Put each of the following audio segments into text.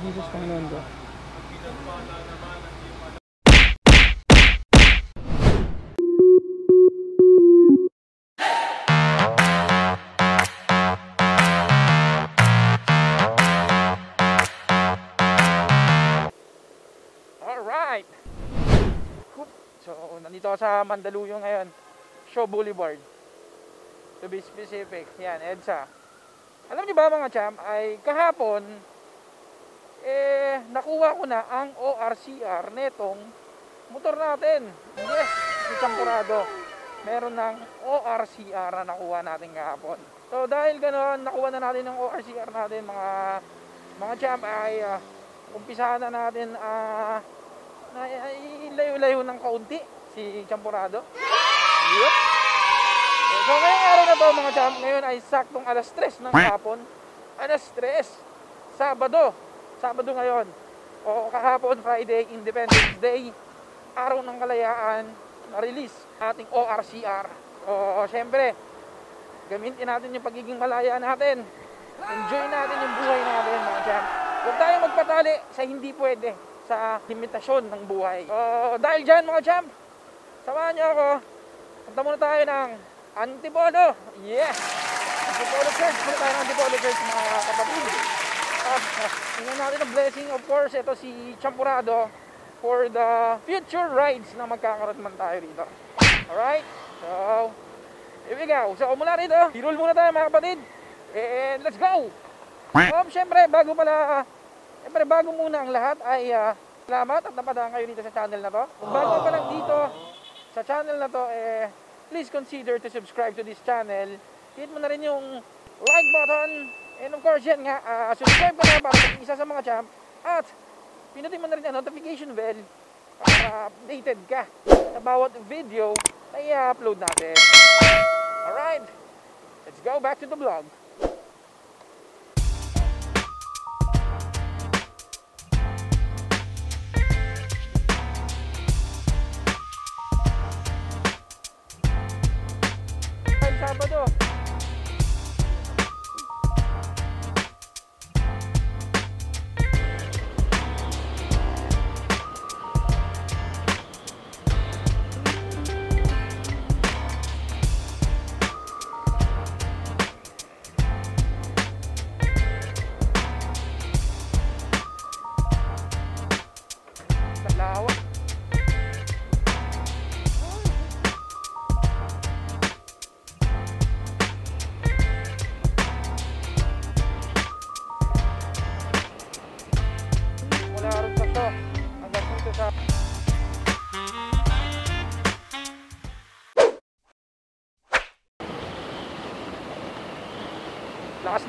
Jesus Panginoon ko. Alright! So, nandito ako sa Mandaluyong ngayon. Show Boulevard. To be specific. Yan, EDSA. Alam niyo ba mga champ, ay kahapon, eh, nakuha ko na ang ORCR netong motor natin. Yes, si. Meron ng ORCR na nakuha natin kahapon. So dahil ganoon, nakuha na natin ng ORCR natin mga mga champ ay uh, umpisahan na natin ah na ilayo-layo ng kaunti si Champurado. Yep. So ngayong araw na to mga champ, ngayon ay saktong alas 3 ng hapon. Alas 3, Sabado. Sabado ngayon. O kahapon, Friday, Independence Day. Araw ng kalayaan, na-release ating ORCR. O syempre, gamitin natin yung pagiging malaya natin. Enjoy natin yung buhay natin mga champ. Huwag tayong magpatali sa hindi pwede sa limitasyon ng buhay. O dahil dyan mga champ, samahan niyo ako. Punta muna tayo ng Antipolo. Yeah! Antipolo Church. Muna tayo ng Antipolo Church mga kapatid. Tingnan natin ang blessing of course. Ito si Champurado for the future rides na magkakaroon man tayo rito. Alright? So, here we go. So, mula rito, hirul muna tayo mga kapatid. And let's go! Um, syempre, bago pala, syempre, bago muna ang lahat ay uh, salamat at napadaan kayo dito sa channel na to. Bago pa lang dito sa channel na to, eh, please consider to subscribe to this channel. Hit mo na rin yung like button. And of course, yan nga, uh, subscribe ka na para maging isa sa mga champ. At pinutin mo na rin ang notification bell para updated ka sa bawat video na i-upload natin. Alright, let's go back to the vlog. Sabado.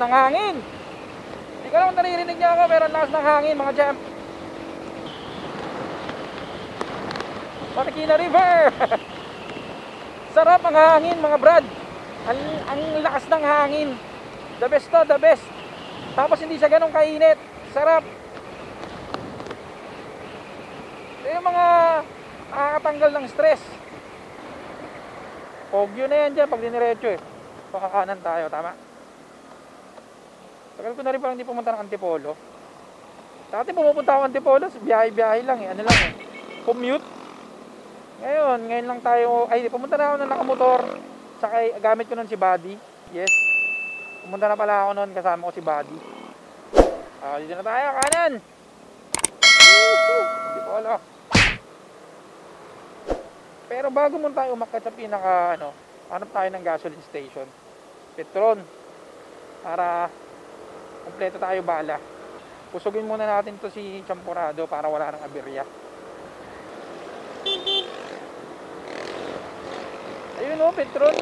Ng hangin! Hindi ko lang kung naririnig niya ako pero ang lakas ng hangin mga champ. Marikina River! Sarap ang hangin mga brad. Ang, ang lakas ng hangin. The best to, the best. Tapos hindi siya ganun kainit. Sarap. Ito yung mga nakakatanggal ng stress. Pogyo na yan dyan pag diniretso eh. Pakakanan tayo, tama? Tagal ko na rin parang hindi pumunta ng Antipolo. Dati pumupunta ako ng Antipolo, biyahe-biyahe lang eh. Ano lang eh. Commute. Ngayon, ngayon lang tayo, ay pumunta na ako ng nakamotor. Sakay, gamit ko nun si Buddy. Yes. Pumunta na pala ako nun, kasama ko si Buddy. Ah, dito na tayo, kanan! Alam. Pero bago muna tayo umakyat sa pinaka, ano, hanap tayo ng gasoline station. Petron. Para kompleto tayo bala. Pusugin muna natin to si Champurado para wala nang aberya. Ayun o, Petron.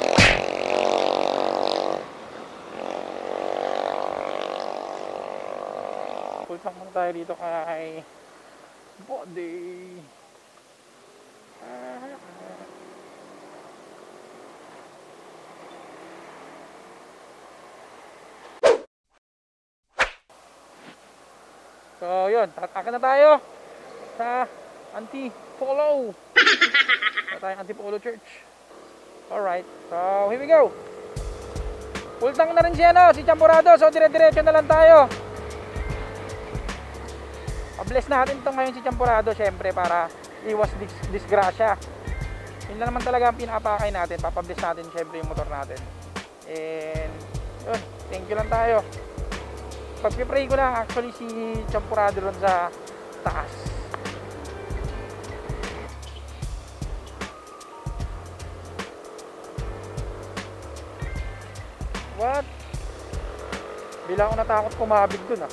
Pulsang muna tayo dito kay Body. So, yun. Tataka na tayo sa Antipolo. Sa tayong Antipolo Church. Alright. So, here we go. Full tank na rin siya, no? Si Champurado. So, dire-diretso na lang tayo. Pabless natin to ngayon si Champurado syempre para iwas dis disgrasya. Yun lang naman talaga ang pinapakay natin. Papabless natin syempre yung motor natin. And yun, thank you lang tayo. Pagpipray ko lang actually si Champurado ron sa taas. What? Bila ako natakot kumabig dun ah.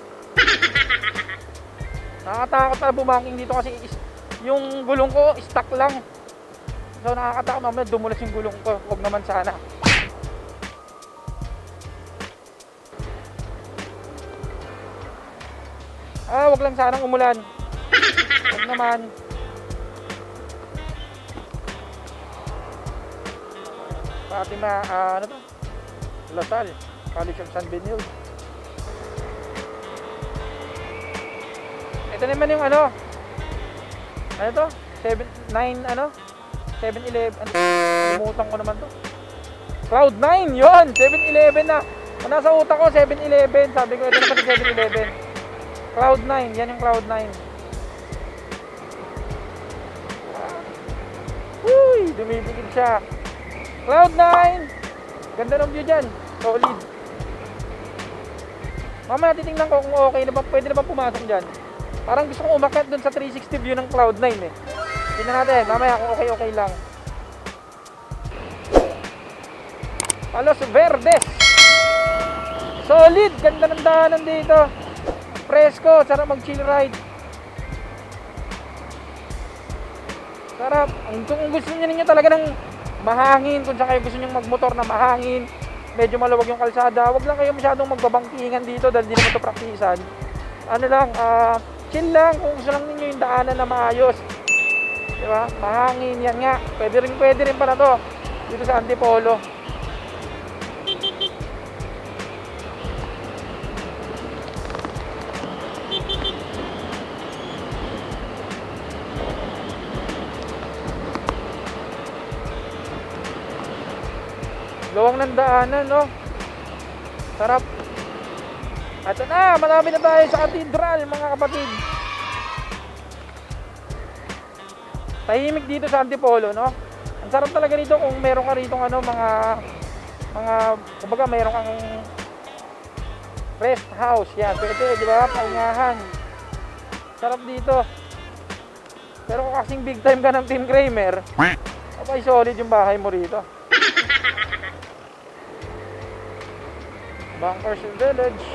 Nakakatakot na bumaking dito kasi is- yung gulong ko stuck lang. So nakakatakot mamaya dumulas yung gulong ko. Huwag naman sana. Ah, wag lang sanang umulan. Wag naman. Fatima, uh, ano to? Lasal, College of San Benil. Ito naman yung ano? Ano to? 7, 9, ano? 7-11. Ano? Umutang ko naman to. Cloud 9, yon 7-11 na. Nasa utak ko, 7-11. Sabi ko, ito na pa 7-11. Cloud9, yan yung Cloud9. Uy, dumibigil siya. Cloud9! Ganda ng view dyan. Solid. Mamaya titingnan ko kung okay na ba, pwede na ba pumasok dyan. Parang gusto kong umakit dun sa 360 view ng Cloud9 eh. Tingnan natin, mamaya kung okay-okay lang. Palos Verdes! Solid! Ganda ng dahanan dito. Presko, sarap mag chill ride. Sarap. Ang kung gusto niyo ninyo talaga ng mahangin, kung saan kayo gusto niyo magmotor na mahangin, medyo maluwag yung kalsada, wag lang kayo masyadong magbabangkingan dito dahil di naman ito praktisan. Ano lang, ah, chill lang kung gusto lang ninyo yung daanan na maayos. Di ba? Mahangin, yan nga. Pwede rin, pwede rin pala to. Dito sa Antipolo. Gawang ng daanan, no? Sarap. At na, malapit na tayo sa katedral, mga kapatid. Tahimik dito sa Antipolo, no? Ang sarap talaga dito kung meron ka rito ano, mga mga kumbaga meron kang rest house yan. Pwede, di ba? Pahingahan. Sarap dito. Pero kung kasing big time ka ng Team Kramer, abay solid yung bahay mo rito. Bunkers Village.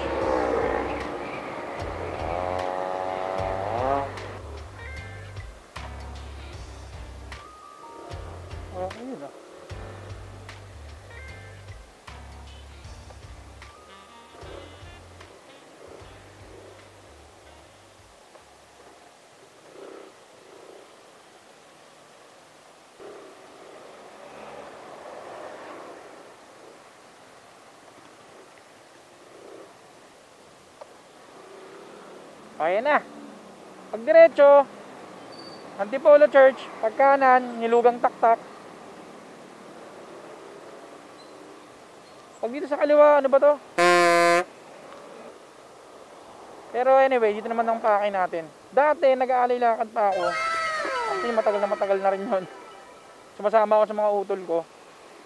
Wala ko yun Ayan na. Pag Antipolo Church, pag kanan, Nilugang Taktak. Pag dito sa kaliwa, ano ba to? Pero anyway, dito naman ang pakay natin. Dati, nag-aalay lakad pa ako. Actually, matagal na matagal na rin yun. Sumasama ako sa mga utol ko.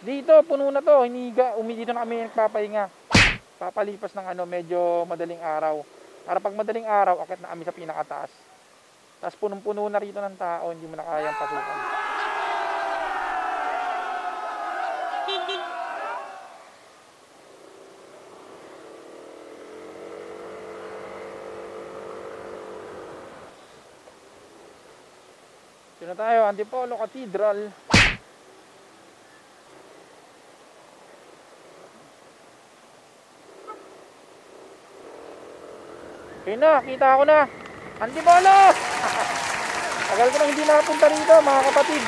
Dito, puno na to. Hiniga, umi dito na kami nagpapahinga. Papalipas ng ano, medyo madaling araw. Para pag madaling araw, akit na kami sa pinakataas. Tapos punong-puno na rito ng tao, hindi mo na kayang pasukan. Dito na tayo, Antipolo Cathedral. Okay na, kita ko na. Antipolo! Tagal ko na hindi nakapunta rito, mga kapatid.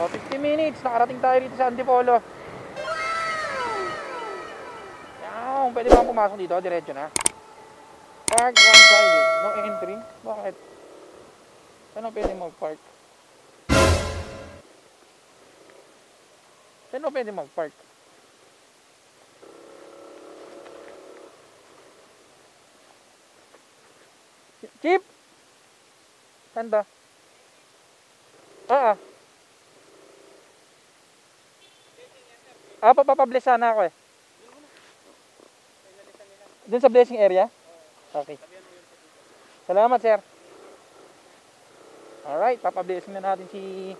O, 50 minutes, nakarating tayo rito sa Antipolo. Yaw, pwede ba pumasok dito? Diretso na. Park one sided. No entry? Bakit? Saan ako pwede mag-park? Saan ako pwede mag-park? Chip! Saan ba? Ah, ah. Ah, papapublish sana ako eh. Doon sa blessing area? Okay. Salamat, sir. Alright, papablessing na natin si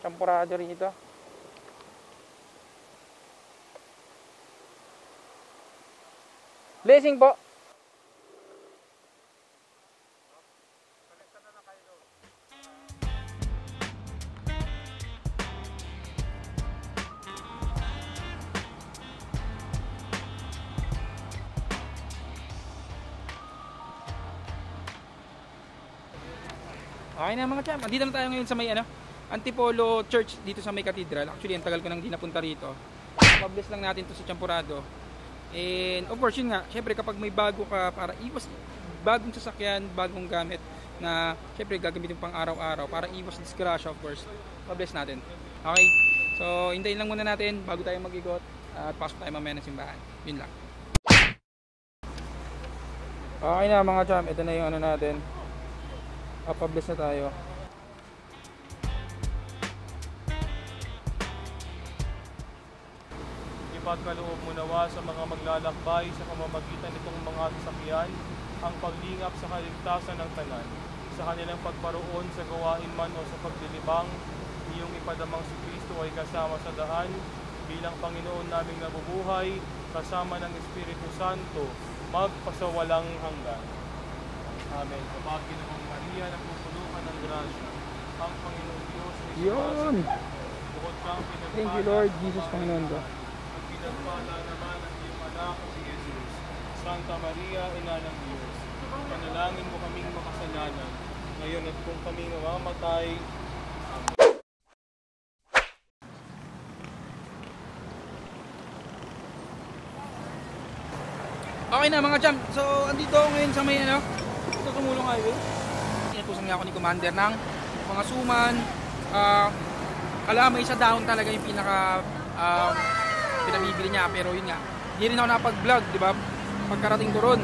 Champurado rito. Blessing po. Okay na mga champ, andito na tayo ngayon sa may ano, Antipolo Church dito sa may cathedral. Actually, ang tagal ko nang di napunta rito. Pabless lang natin to sa Champurado. And of course, yun nga, syempre kapag may bago ka para iwas bagong sasakyan, bagong gamit na syempre gagamitin pang araw-araw para iwas disgrasya of course. Pabless natin. Okay? So, hintayin lang muna natin bago tayo mag-igot at pasok tayo mamaya ng simbahan. Yun lang. Okay na mga champ, ito na yung ano natin. Papabless na tayo. Ipagkaloob mo nawa sa mga maglalakbay sa pamamagitan nitong mga sasakyan ang paglingap sa kaligtasan ng tanan sa kanilang pagparoon sa gawain man o sa pagdilibang iyong ipadamang si Kristo ay kasama sa daan bilang Panginoon naming nabubuhay kasama ng Espiritu Santo magpasawalang hanggan. Amen. Kapag Ginoong Maria na pupulukan ng grasya, ang Panginoon Diyos ay Yun! Bukod kang pinagpala Thank you Lord Jesus Panginoon ko. at pinagpala naman ang iyong anak na si Jesus. Santa Maria, Ina ng Diyos, panalangin mo kaming makasalanan, ngayon at kung kami mamamatay, Okay na mga champ. So, andito ngayon sa may ano, sa Tumulong Highway. Nga ako ni Commander ng mga suman. Ah, kala may isa down talaga yung pinaka ah, pinabibili niya. Pero yun nga, hindi rin ako napag-vlog, di ba? Pagkarating ko ron.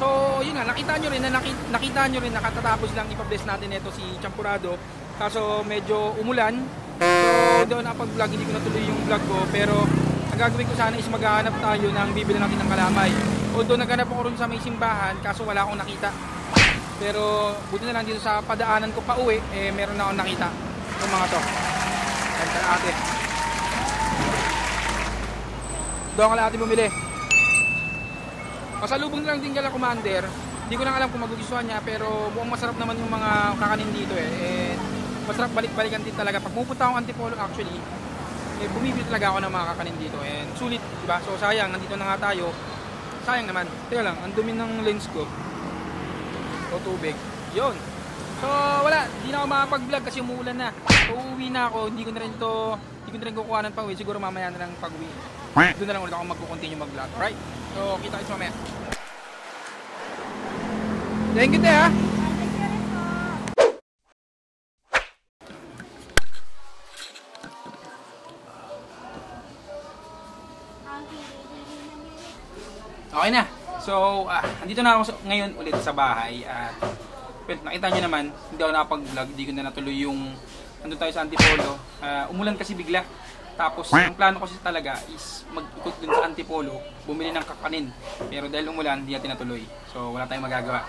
So, yun nga, nakita nyo rin na nakita, nakita nyo rin nakatatapos lang ipabless natin ito si Champurado. Kaso medyo umulan. So, doon napag-vlog, hindi ko natuloy yung vlog ko. Pero, ang gagawin ko sana is maghahanap tayo ng bibili natin ng kalamay. Although naghanap ako rin sa may simbahan, kaso wala akong nakita. Pero, buti na lang dito sa padaanan ko pa uwi, eh, meron na akong nakita. Yung mga to. Yan ka ate. Doon ka ate bumili. Pasalubong na lang din kala commander. Hindi ko lang alam kung magugustuhan niya pero mukhang masarap naman yung mga kakanin dito eh. eh masarap balik-balikan din talaga. Pag pupunta akong Antipolo actually, eh, bumibili talaga ako ng mga kakanin dito. And sulit, di ba? So sayang, nandito na nga tayo. Sayang naman. Teka lang, ang dumi ng lens ko. O tubig. Yun. So wala, hindi na ako makapag-vlog kasi umuulan na. So uuwi na ako, hindi ko na rin to, hindi ko na rin kukuha ng pang-uwi. Siguro mamaya na lang pag-uwi. Doon na lang ulit ako magkukontinue mag-vlog. Right? So kita kayo mamaya. Thank you, te ha. Okay na. So, ah, andito na ako sa- ngayon ulit sa bahay at well, nakita nyo naman, hindi ako nakapag-vlog, hindi ko na natuloy yung nandun tayo sa Antipolo. Ah, umulan kasi bigla. Tapos, ang plano ko kasi talaga is mag-ikot dun sa Antipolo, bumili ng kakanin. Pero dahil umulan, hindi natin natuloy. So, wala tayong magagawa.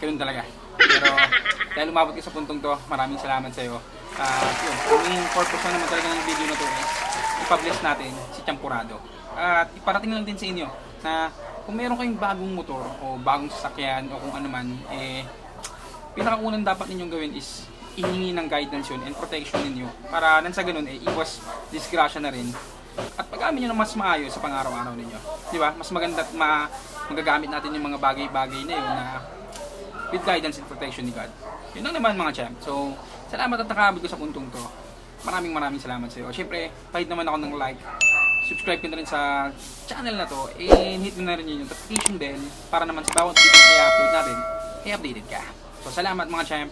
Ganun talaga. Pero, dahil umabot ka sa puntong to, maraming salamat sa'yo. At yun, ang main purpose na naman talaga ng video na to is ipabless natin si Champurado. At iparating lang din sa inyo na kung meron kayong bagong motor o bagong sasakyan o kung ano man, eh, pinakaunang dapat ninyong gawin is ihingi ng guidance yun and protection ninyo. Para nang sa ganun eh iwas disgrasya na rin. At pag-amin nyo ng mas maayos sa pang-araw-araw ninyo. Di ba? Mas maganda at ma magagamit natin yung mga bagay-bagay na yun na with guidance and protection ni God. Yun lang naman mga champ. So salamat at nakabig ko sa puntong to. Maraming maraming salamat sa iyo syempre kahit naman ako ng like subscribe nyo na rin sa channel na to and hit nyo na rin yung notification bell para naman sa bawat video na i-upload natin, ay updated ka. So, salamat mga champ.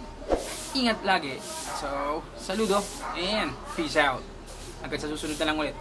Ingat lagi. So, saludo and peace out. Hanggang sa susunod na lang ulit.